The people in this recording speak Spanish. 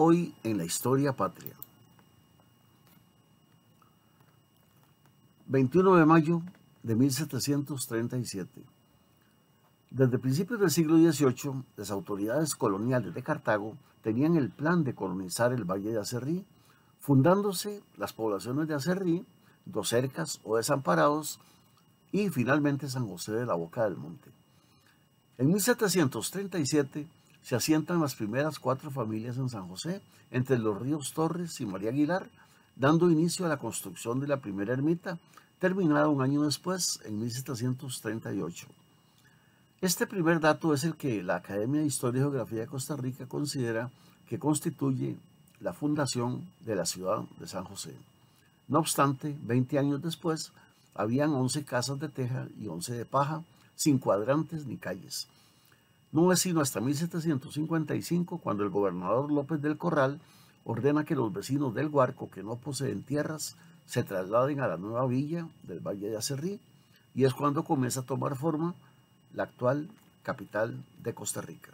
hoy en la historia patria. 21 de mayo de 1737. Desde principios del siglo XVIII, las autoridades coloniales de Cartago tenían el plan de colonizar el valle de Acerrí, fundándose las poblaciones de Acerrí, Dos Cercas o Desamparados y finalmente San José de la Boca del Monte. En 1737 se asientan las primeras cuatro familias en San José, entre los ríos Torres y María Aguilar, dando inicio a la construcción de la primera ermita, terminada un año después, en 1738. Este primer dato es el que la Academia de Historia y Geografía de Costa Rica considera que constituye la fundación de la ciudad de San José. No obstante, 20 años después, habían 11 casas de teja y 11 de paja, sin cuadrantes ni calles. No es sino hasta 1755 cuando el gobernador López del Corral ordena que los vecinos del Huarco que no poseen tierras se trasladen a la nueva villa del Valle de Acerrí y es cuando comienza a tomar forma la actual capital de Costa Rica.